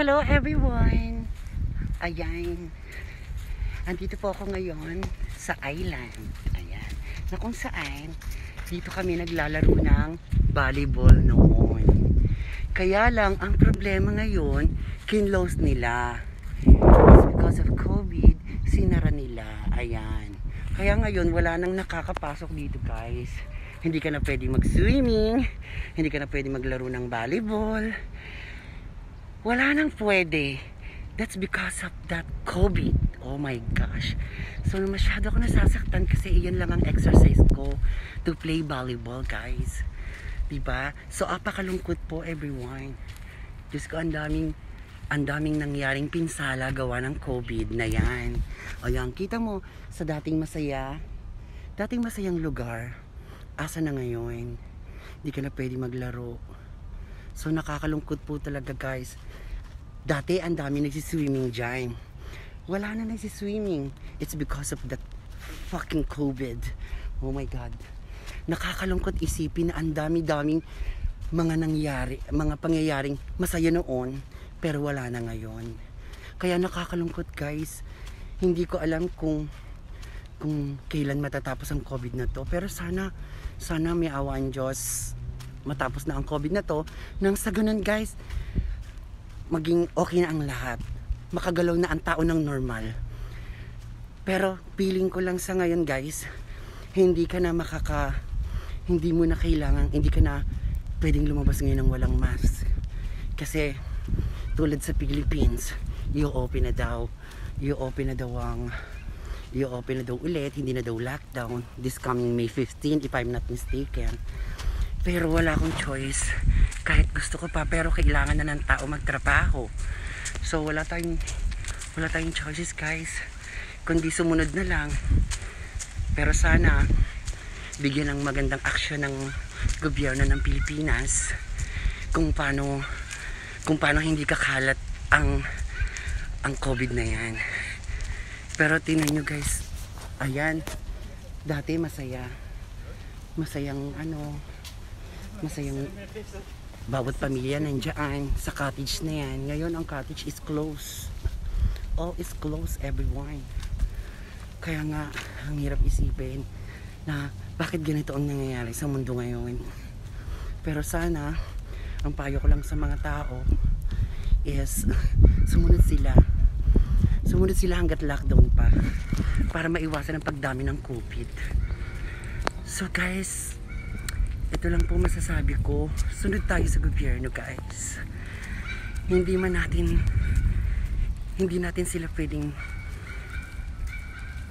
Hello everyone! Ayan. Andito po ako ngayon sa island. Ayan. Na kung saan, dito kami naglalaro ng volleyball noon. Kaya lang, ang problema ngayon, kinlose nila. It's because of COVID, sinara nila. Ayan. Kaya ngayon, wala nang nakakapasok dito guys. Hindi ka na pwede mag-swimming, hindi ka na pwede maglaro ng volleyball, wala nang pwede. That's because of that COVID. Oh my gosh. So masyado ako nasasaktan kasi iyan lang ang exercise ko to play volleyball guys. Diba? So apakalungkot po everyone. Diyos ko ang daming ang daming nangyaring pinsala gawa ng COVID na yan. O yan, kita mo sa dating masaya, dating masayang lugar, asa na ngayon? Hindi ka na pwede maglaro. So nakakalungkot po talaga guys. Dati ang dami nagsiswimming dyan. Wala na nagsiswimming. It's because of that fucking COVID. Oh my God. Nakakalungkot isipin na ang dami-daming mga nangyari, mga pangyayaring masaya noon, pero wala na ngayon. Kaya nakakalungkot guys. Hindi ko alam kung kung kailan matatapos ang COVID na to. Pero sana, sana may awa ang Diyos matapos na ang COVID na to. Nang sa ganun guys, maging okay na ang lahat. Makagalaw na ang tao ng normal. Pero feeling ko lang sa ngayon guys, hindi ka na makaka, hindi mo na kailangan, hindi ka na pwedeng lumabas ngayon ng walang mask. Kasi tulad sa Philippines, i-open na daw, i-open na daw ang i-open na daw ulit, hindi na daw lockdown this coming May 15 if I'm not mistaken. Pero wala akong choice. Kahit gusto ko pa, pero kailangan na ng tao magtrabaho. So wala tayong wala tayong choices guys. Kundi sumunod na lang. Pero sana bigyan ng magandang aksyon ng gobyerno ng Pilipinas kung paano kung paano hindi kakalat ang ang COVID na yan. Pero tingnan nyo guys, ayan, dati masaya. Masayang ano, masayang bawat pamilya nandiyan sa cottage na yan. Ngayon ang cottage is closed. All is closed everyone. Kaya nga, ang hirap isipin na bakit ganito ang nangyayari sa mundo ngayon. Pero sana, ang payo ko lang sa mga tao is sumunod sila. Sumunod sila hanggat lockdown pa para maiwasan ang pagdami ng COVID. So guys, ito lang po masasabi ko. Sunod tayo sa gobyerno guys. Hindi man natin hindi natin sila pwedeng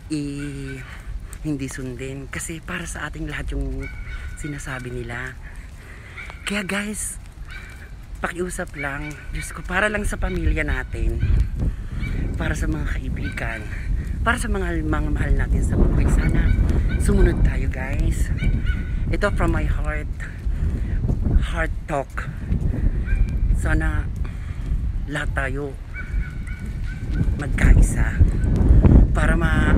i hindi sundin kasi para sa ating lahat yung sinasabi nila. Kaya guys, pakiusap lang, Diyos ko, para lang sa pamilya natin, para sa mga kaibigan, para sa mga, mga mahal natin sa buhay. Sana sumunod tayo guys. Ito from my heart, heart talk. Sana lahat tayo magkaisa para ma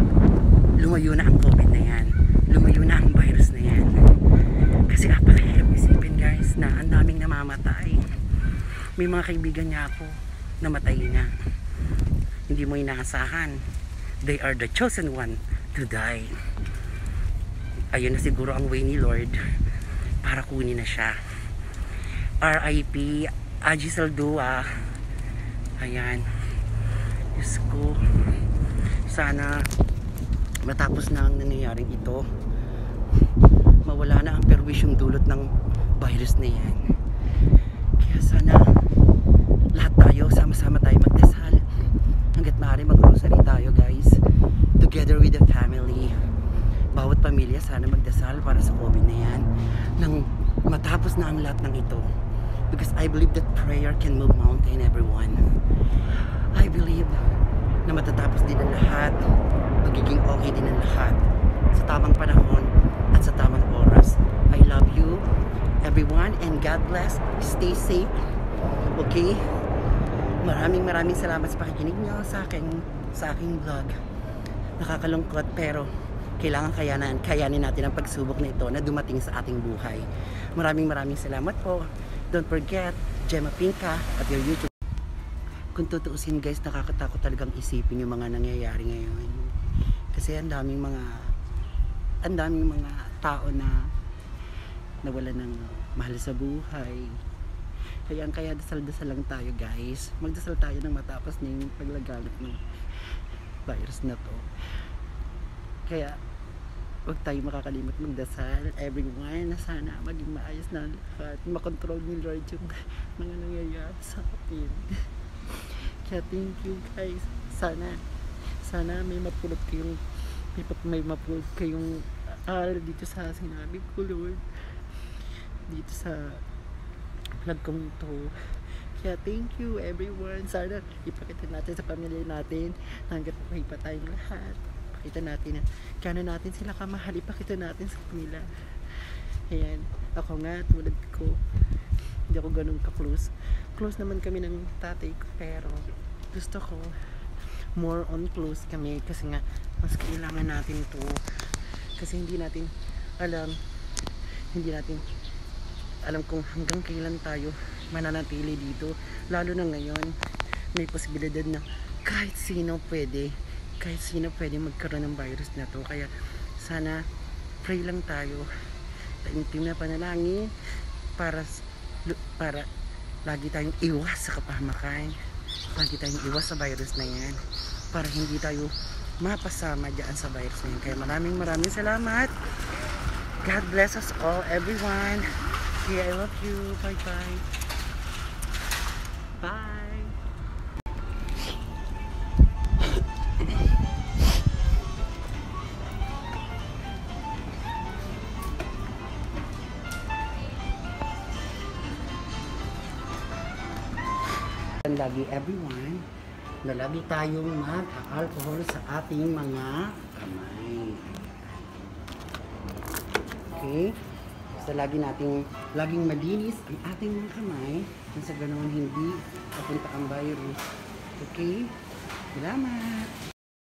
lumayo na ang COVID na yan. Lumayo na ang virus na yan. Kasi apakahirap isipin guys na ang daming namamatay. May mga kaibigan niya ako namatay na. Hindi mo inaasahan. They are the chosen one to die. Ayun na siguro ang way ni Lord para kunin na siya. RIP Aji Saldua. Ayan. Diyos ko. Sana matapos na ang nangyayaring ito mawala na ang perwisyong dulot ng virus na yan kaya sana lahat tayo sama-sama tayo magdasal hanggat maaari mag-rosary tayo guys together with the family bawat pamilya sana magdasal para sa COVID na yan nang matapos na ang lahat ng ito because I believe that prayer can move mountain everyone I believe na matatapos din ang lahat magiging okay din ang lahat sa tamang panahon at sa tamang oras. I love you everyone and God bless. Stay safe. Okay? Maraming maraming salamat sa pakikinig nyo sa aking, sa aking vlog. Nakakalungkot pero kailangan kayanan, kayanin natin ang pagsubok na ito na dumating sa ating buhay. Maraming maraming salamat po. Don't forget, Gemma Pinka at your YouTube kung tutuusin guys, nakakatakot talagang isipin yung mga nangyayari ngayon. Kasi ang daming mga ang daming mga tao na nawala ng mahal sa buhay. Kaya kaya dasal-dasal lang tayo guys. Magdasal tayo ng matapos na yung paglaganap ng virus na to. Kaya huwag tayo makakalimot magdasal. Everyone, na sana maging maayos na lahat. Makontrol ni Lord yung mga nangyayari sa atin. Kaya thank you guys. Sana, sana may mapulot kayong may mapulot kayong aral dito sa sinabi ko Lord. Dito sa vlog kong to. Kaya thank you everyone. Sana ipakita natin sa pamilya natin na hanggat buhay pa tayong lahat. Pakita natin na kano natin sila kamahal. Ipakita natin sa kanila. Ayan. Ako nga, tulad ko, hindi ako ganun ka-close. Close naman kami ng tatay ko, pero gusto ko more on close kami kasi nga mas kailangan natin to kasi hindi natin alam hindi natin alam kung hanggang kailan tayo mananatili dito lalo na ngayon. May posibilidad na kahit sino pwede kahit sino pwede magkaroon ng virus na to. Kaya sana pray lang tayo. Taimtim na panalangin para para lagi tayong iwas sa kapahamakan. Lagi tayong iwas sa virus na yan para hindi tayo mapasama dyan sa virus na yan. Kaya maraming maraming salamat. God bless us all everyone Okay, I love you. Bye bye. Bye. Lagi everyone na lagi tayong mag-alcohol sa ating mga kamay. Okay? Basta lagi nating, laging malinis ang ating mga kamay nang sa ganoon hindi papunta ang virus. Okay? Salamat!